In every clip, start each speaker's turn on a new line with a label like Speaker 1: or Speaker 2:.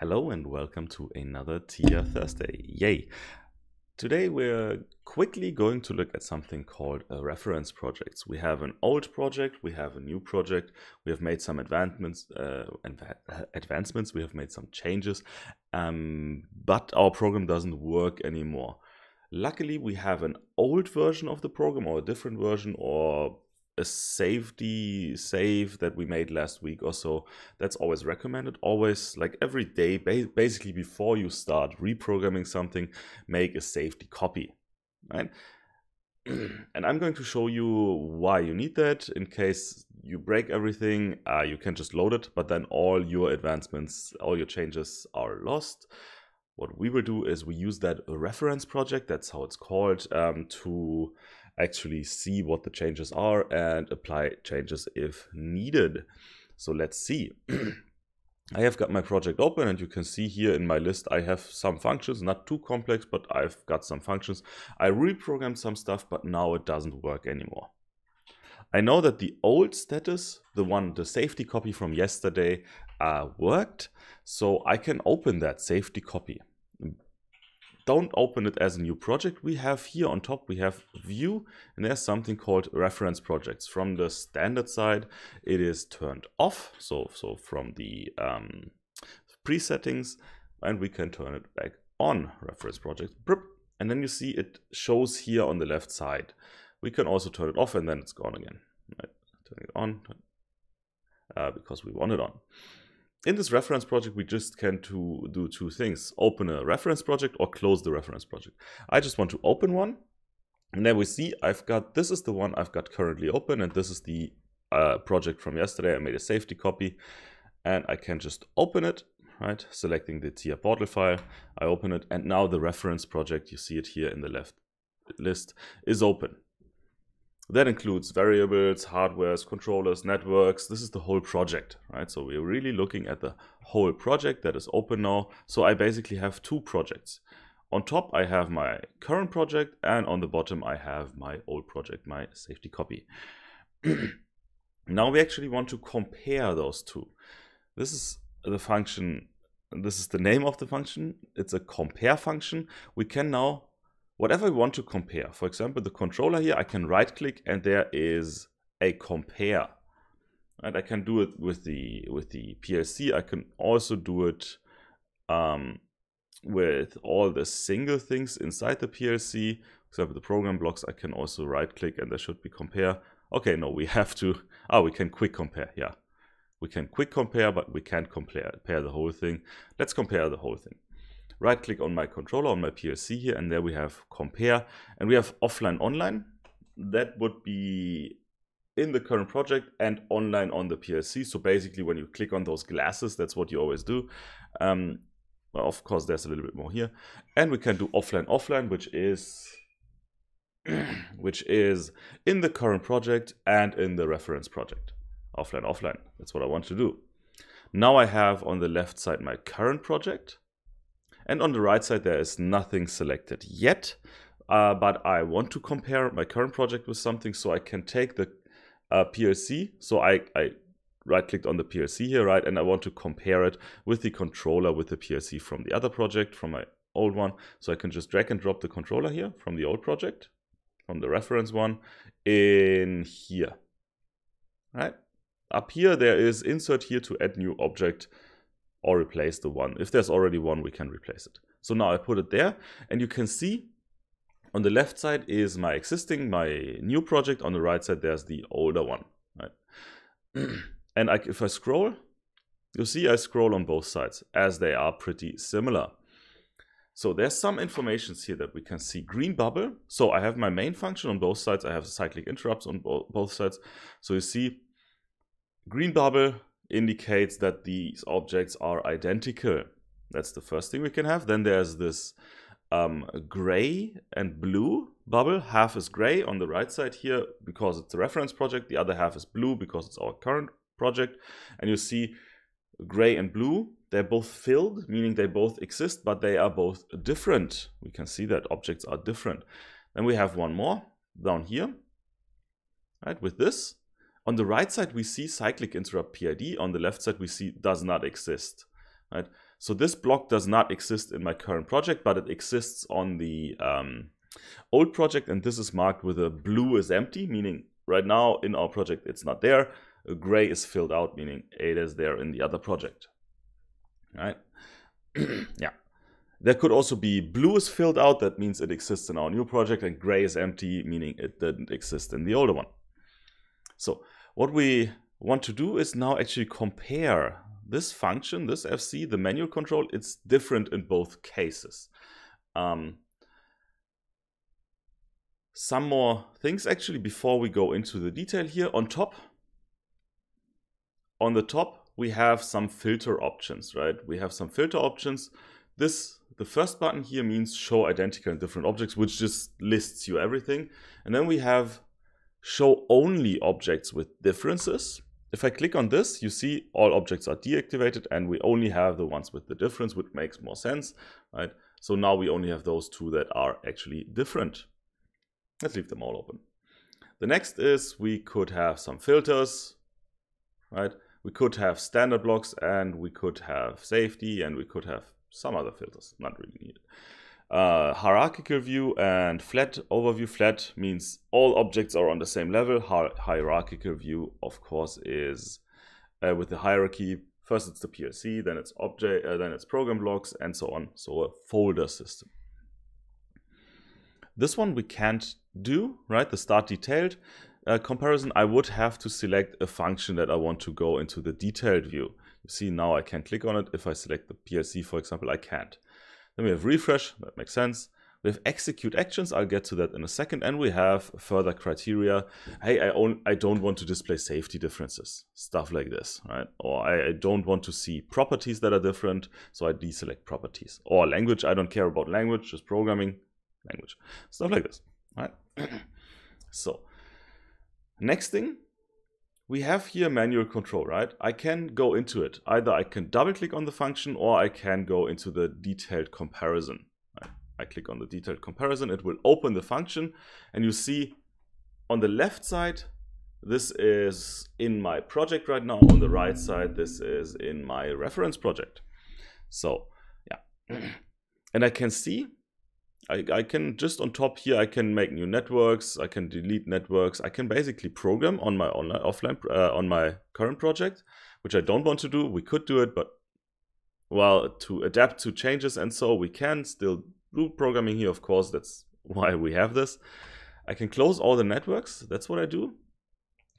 Speaker 1: Hello and welcome to another TIA Thursday. Yay! Today we're quickly going to look at something called a reference projects. We have an old project, we have a new project, we have made some advancements, uh, advancements, we have made some changes, um, but our program doesn't work anymore. Luckily, we have an old version of the program or a different version or a safety save that we made last week or so. That's always recommended. Always like every day basically before you start reprogramming something make a safety copy right? And i'm going to show you why you need that in case you break everything uh, you can just load it but then all your advancements all your changes are lost. What we will do is we use that reference project that's how it's called um, to actually see what the changes are and apply changes if needed. So let's see. I have got my project open and you can see here in my list I have some functions, not too complex, but I've got some functions. I reprogrammed some stuff, but now it doesn't work anymore. I know that the old status, the one, the safety copy from yesterday, uh, worked. So I can open that safety copy don't open it as a new project. We have here on top, we have view, and there's something called reference projects. From the standard side, it is turned off. So, so from the um, presettings, and we can turn it back on reference project. And then you see it shows here on the left side. We can also turn it off and then it's gone again. Right? Turn it on uh, because we want it on in this reference project, we just can to do two things. Open a reference project or close the reference project. I just want to open one. And then we see I've got, this is the one I've got currently open. And this is the uh, project from yesterday. I made a safety copy. And I can just open it, right? Selecting the TIA portal file. I open it. And now the reference project, you see it here in the left list, is open. That includes variables, hardwares, controllers, networks. This is the whole project, right? So we're really looking at the whole project that is open now. So I basically have two projects. On top, I have my current project, and on the bottom, I have my old project, my safety copy. now we actually want to compare those two. This is the function, this is the name of the function. It's a compare function. We can now whatever I want to compare. For example, the controller here, I can right click and there is a compare. And I can do it with the with the PLC. I can also do it um, with all the single things inside the PLC. Example, the program blocks, I can also right click and there should be compare. Okay, no, we have to, oh, we can quick compare, yeah. We can quick compare, but we can't compare, compare the whole thing. Let's compare the whole thing right click on my controller on my PLC here and there we have compare. And we have offline online. That would be in the current project and online on the PLC so basically when you click on those glasses that's what you always do. Um, well, of course there's a little bit more here. And we can do offline offline which is which is in the current project and in the reference project. Offline offline. That's what I want to do. Now I have on the left side my current project and on the right side, there is nothing selected yet, uh, but I want to compare my current project with something so I can take the uh, PLC. So I, I right clicked on the PLC here, right? And I want to compare it with the controller with the PLC from the other project, from my old one. So I can just drag and drop the controller here from the old project, from the reference one, in here, right? Up here, there is insert here to add new object or replace the one. If there's already one, we can replace it. So now I put it there and you can see on the left side is my existing, my new project. On the right side, there's the older one. Right? and I, if I scroll, you see I scroll on both sides as they are pretty similar. So there's some information here that we can see. Green bubble. So I have my main function on both sides. I have cyclic interrupts on bo both sides. So you see green bubble indicates that these objects are identical. That's the first thing we can have. Then there's this um, gray and blue bubble. Half is gray on the right side here because it's a reference project. The other half is blue because it's our current project. And you see gray and blue, they're both filled, meaning they both exist, but they are both different. We can see that objects are different. Then we have one more down here, right, with this. On the right side, we see cyclic interrupt PID. On the left side, we see does not exist. right? So this block does not exist in my current project, but it exists on the um, old project, and this is marked with a blue is empty, meaning right now in our project it's not there. A gray is filled out, meaning it is there in the other project. Right? yeah. There could also be blue is filled out, that means it exists in our new project, and gray is empty, meaning it didn't exist in the older one. So what we want to do is now actually compare this function, this FC, the manual control, it's different in both cases. Um, some more things actually before we go into the detail here. On top, on the top, we have some filter options, right? We have some filter options. This, the first button here means show identical and different objects, which just lists you everything. And then we have show only objects with differences. If I click on this, you see all objects are deactivated and we only have the ones with the difference, which makes more sense, right? So now we only have those two that are actually different. Let's leave them all open. The next is we could have some filters, right? We could have standard blocks and we could have safety and we could have some other filters, not really needed. Uh, hierarchical view and flat overview. Flat means all objects are on the same level. Hi hierarchical view, of course, is uh, with the hierarchy. First it's the PLC, then it's object, uh, then it's program blocks, and so on. So a folder system. This one we can't do, right? The start detailed uh, comparison. I would have to select a function that I want to go into the detailed view. You see now I can click on it. If I select the PLC, for example, I can't. Then we have refresh, that makes sense. We have execute actions, I'll get to that in a second. And we have further criteria. Hey, I, own, I don't want to display safety differences, stuff like this, right? Or I, I don't want to see properties that are different, so I deselect properties. Or language, I don't care about language, just programming, language, stuff like this, right? so, next thing, we have here manual control, right? I can go into it. Either I can double click on the function or I can go into the detailed comparison. I click on the detailed comparison, it will open the function and you see on the left side, this is in my project right now. On the right side, this is in my reference project. So yeah, and I can see I, I can just on top here, I can make new networks, I can delete networks, I can basically program on my online offline uh, on my current project, which I don't want to do. We could do it, but well, to adapt to changes and so we can still do programming here, of course, that's why we have this. I can close all the networks, that's what I do.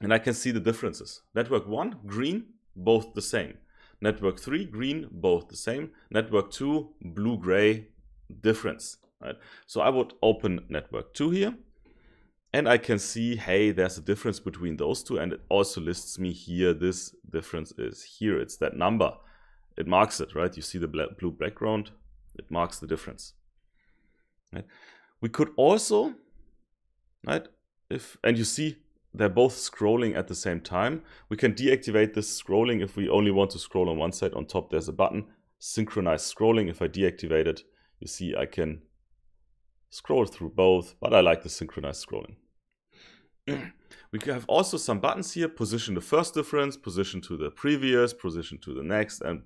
Speaker 1: And I can see the differences. Network 1, green, both the same. Network 3, green, both the same. Network 2, blue-gray, difference right? So I would open network 2 here and I can see, hey, there's a difference between those two and it also lists me here, this difference is here, it's that number. It marks it, right? You see the blue background, it marks the difference. Right? We could also, right, if, and you see they're both scrolling at the same time. We can deactivate this scrolling if we only want to scroll on one side. On top, there's a button, synchronize scrolling. If I deactivate it, you see I can scroll through both, but I like the synchronized scrolling. we have also some buttons here, position the first difference, position to the previous, position to the next, and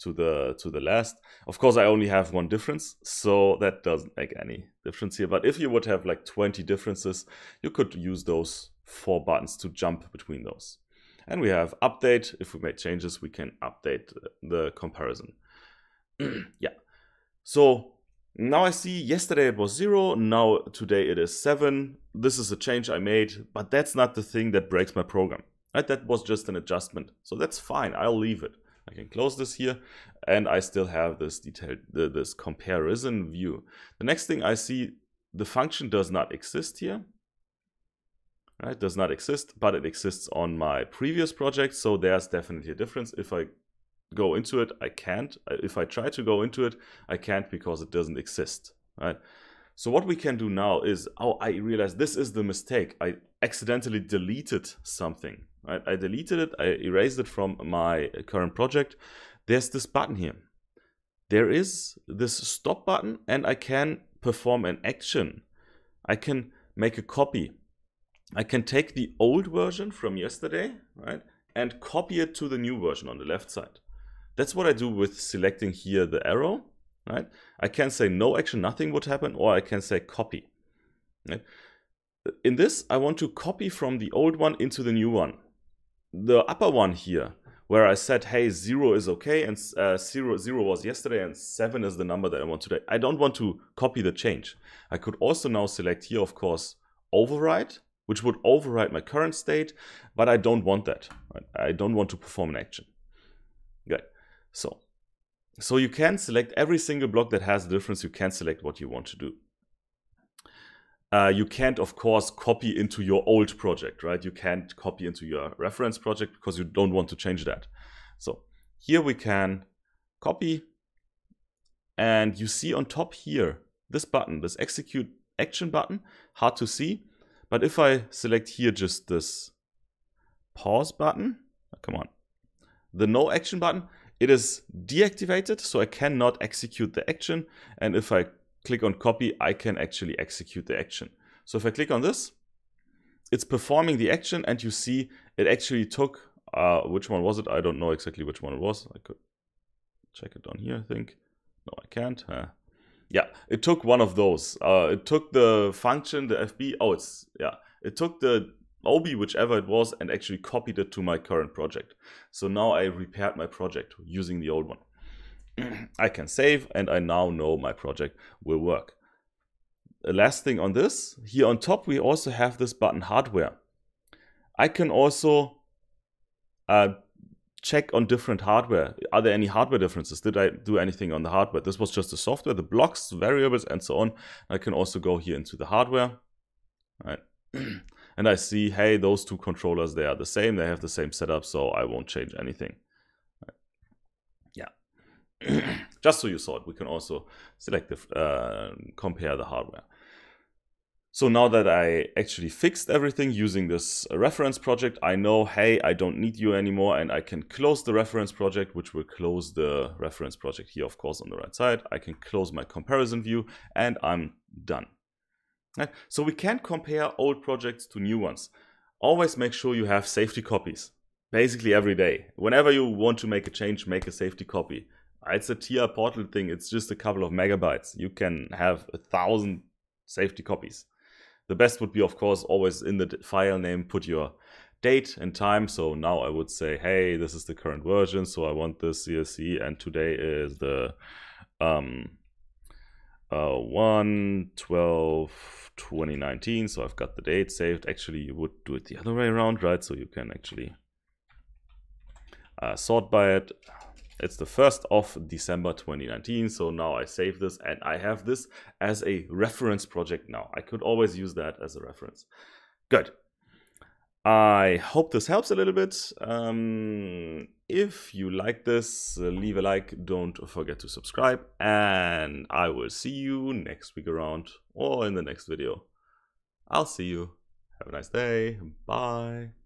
Speaker 1: to the to the last. Of course, I only have one difference, so that doesn't make any difference here. But if you would have like 20 differences, you could use those four buttons to jump between those. And we have update. If we make changes, we can update the comparison. yeah. So now I see yesterday it was zero, now today it is seven. This is a change I made, but that's not the thing that breaks my program. Right? That was just an adjustment. So that's fine, I'll leave it. I can close this here and I still have this detailed, this comparison view. The next thing I see, the function does not exist here. Right, does not exist, but it exists on my previous project. So there's definitely a difference. If I go into it, I can't. If I try to go into it, I can't because it doesn't exist, right? So what we can do now is, oh, I realize this is the mistake. I accidentally deleted something, right? I deleted it, I erased it from my current project. There's this button here. There is this stop button and I can perform an action. I can make a copy. I can take the old version from yesterday, right? And copy it to the new version on the left side. That's what I do with selecting here the arrow, right? I can say no action, nothing would happen, or I can say copy. Right? In this, I want to copy from the old one into the new one. The upper one here, where I said, hey, zero is okay, and uh, zero, zero was yesterday, and seven is the number that I want today. I don't want to copy the change. I could also now select here, of course, override, which would override my current state, but I don't want that. I don't want to perform an action. So, so you can select every single block that has a difference. You can select what you want to do. Uh, you can't, of course, copy into your old project, right? You can't copy into your reference project because you don't want to change that. So here we can copy and you see on top here, this button, this execute action button, hard to see. But if I select here just this pause button, come on, the no action button, it is deactivated, so I cannot execute the action. And if I click on copy, I can actually execute the action. So if I click on this, it's performing the action and you see it actually took, uh, which one was it? I don't know exactly which one it was. I could check it on here, I think. No, I can't. Uh, yeah, it took one of those. Uh, it took the function, the FB. Oh, it's, yeah. It took the OB, whichever it was, and actually copied it to my current project. So now I repaired my project using the old one. I can save and I now know my project will work. The last thing on this, here on top we also have this button hardware. I can also uh, check on different hardware. Are there any hardware differences? Did I do anything on the hardware? This was just the software, the blocks, variables, and so on. I can also go here into the hardware. Right. and I see, hey, those two controllers, they are the same. They have the same setup, so I won't change anything. Yeah. Just so you saw it, we can also select the, uh, compare the hardware. So now that I actually fixed everything using this reference project, I know, hey, I don't need you anymore and I can close the reference project, which will close the reference project here, of course, on the right side. I can close my comparison view and I'm done. So we can compare old projects to new ones. Always make sure you have safety copies, basically every day. Whenever you want to make a change, make a safety copy. It's a TIA portal thing. It's just a couple of megabytes. You can have a thousand safety copies. The best would be, of course, always in the file name, put your date and time. So now I would say, hey, this is the current version. So I want this CSC and today is the um, uh, 1 12 2019. So I've got the date saved. Actually, you would do it the other way around, right? So you can actually uh, sort by it. It's the 1st of December 2019. So now I save this and I have this as a reference project now. I could always use that as a reference. Good. I hope this helps a little bit. Um, if you like this, uh, leave a like. Don't forget to subscribe. And I will see you next week around or in the next video. I'll see you. Have a nice day. Bye.